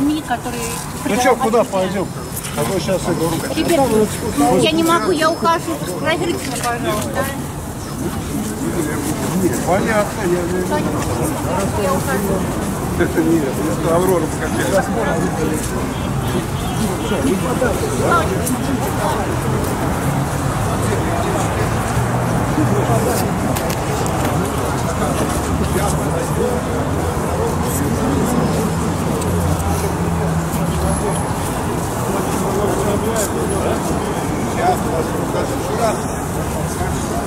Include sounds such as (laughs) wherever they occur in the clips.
людьми, которые... Ну что, куда пойдем? А то сейчас иду. Теперь я не могу, я ухожу. Проверьте пожалуйста. Понятно, я не Я ухожу. Это нет, это Аврора какая-то.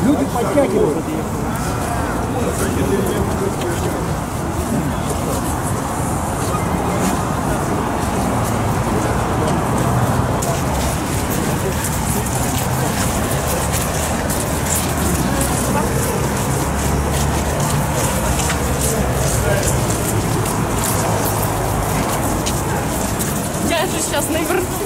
Люди подтягивают. Сейчас наверху.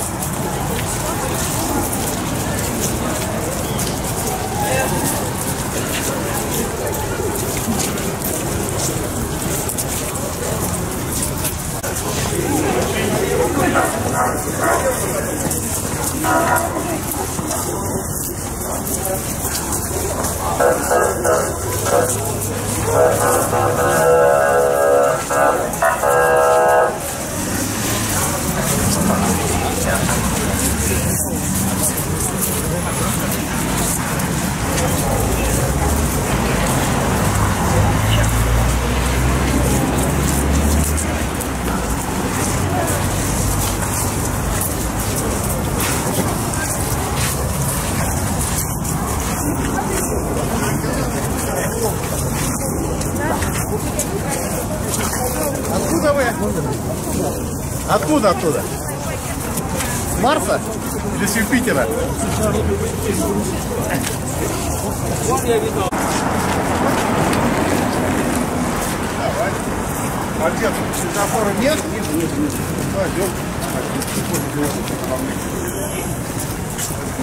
Откуда вы? Откуда, откуда? С Марса? Или с Юпитера? Давай. Светофора нет? Нет, нет, нет. Пойдем.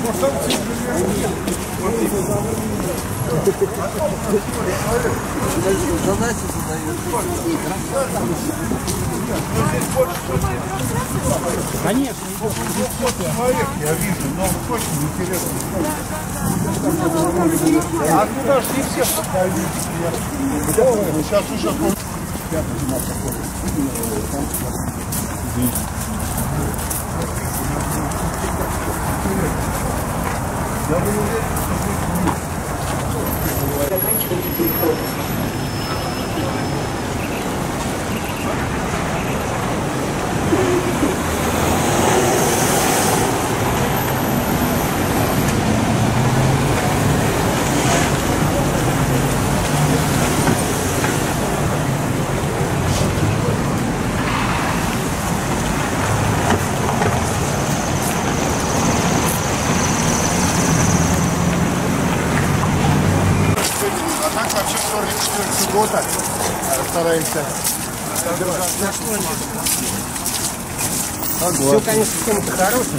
Может, там Конечно. человек, я вижу, но очень интересно. А куда ж не все? Сейчас уже А стараемся Все, конечно, тема-то хорошая.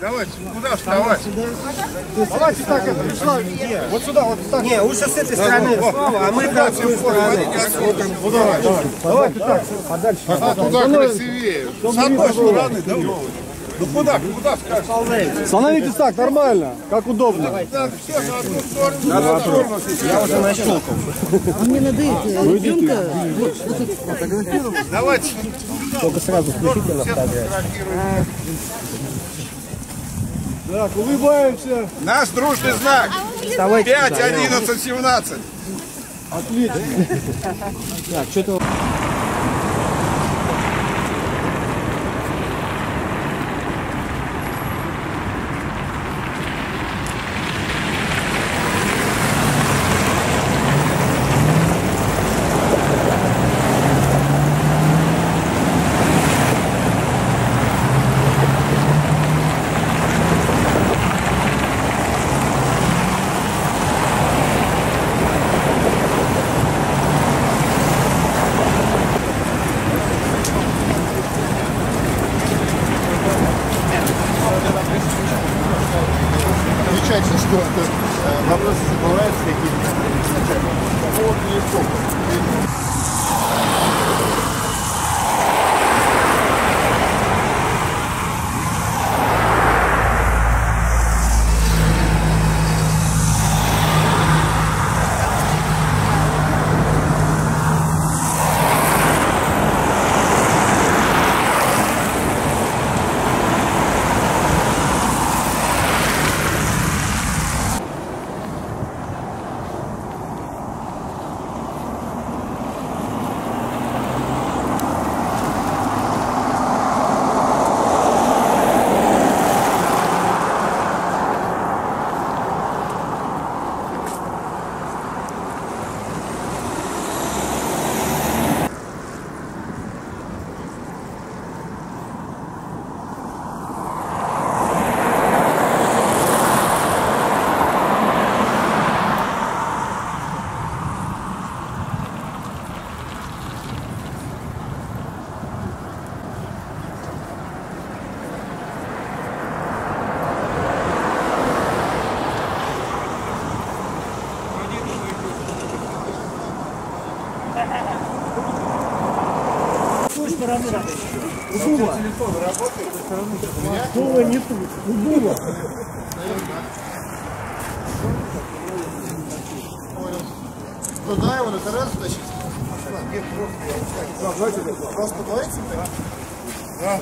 давайте, куда вставать? Давайте так, это пришла. Вот сюда, вот так. Не, лучше с этой стороны, Слава, а мы как с той стороны. Ну давай, давай. Давайте так, подальше. А туда красивее. С одной стороны, да? Ну куда, куда скажешь? Становитесь так, нормально, как удобно. Так, все на одну сторону, на сторону. Я уже нащелкал. Давайте. Только сразу включите на второе. Так, улыбаемся. Наш дружный знак. Вставайте 5, сюда. 11, 17. Отлично. Так, что-то... Слова нет. Угула. Туда его на террасу тащить? Просто давайте. Да.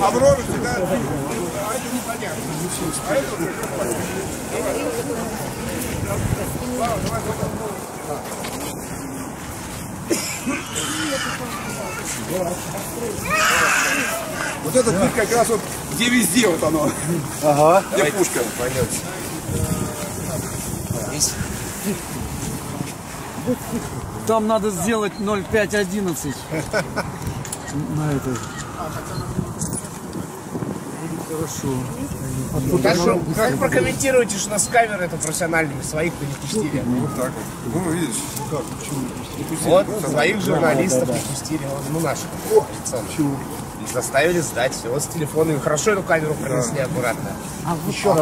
А в роме всегда... А это непонятно. А это уже понятно. Вот этот вид как раз вот, где везде вот оно. Ага. Где пушка. Там надо сделать 0,511. На это. Хорошо. Как, что- как прокомментируете, что у нас камеры это профессиональные, своих-то не пустили? Вот так вот. Ну, видишь, как, почему? Вот, своих журналистов не пустили, вот, ну наших. Почему? Заставили сдать все, вот с телефонами. Хорошо эту камеру принесли аккуратно. Еще раз.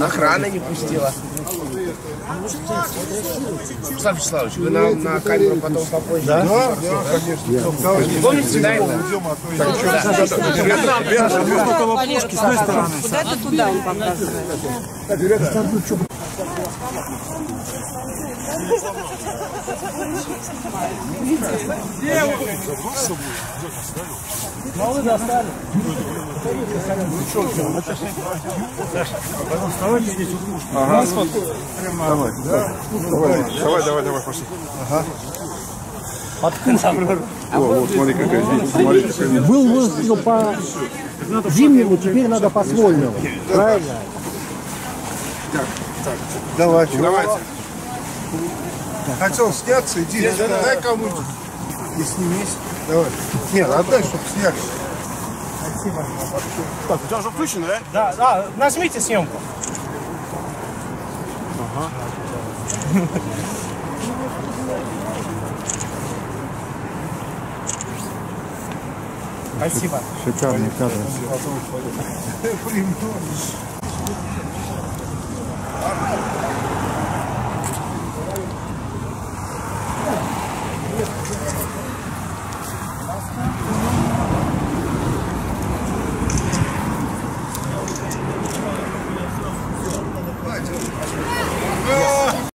А, Охрана не пустила. Вячеслав Вячеславович, вы на, на камеру потом попозже. Да? Да, да, конечно. Давай, не Помните, да, это? а то и- Куда-то туда он показывает. Давай, давай, давай, пошли. Ага. О, вот смотри, какая здесь. Смотри, какая Был выстрел по зимнему, теперь надо по свольному. Правильно? Давайте. Давайте. Хотел сняться, иди. Дай кому-нибудь. И снимись. Давай. Нет, отдай, чтобы сняли. Так, у тебя уже включено, да? Да, да, нажмите съемку. Спасибо. Шикарный кадр. (laughs)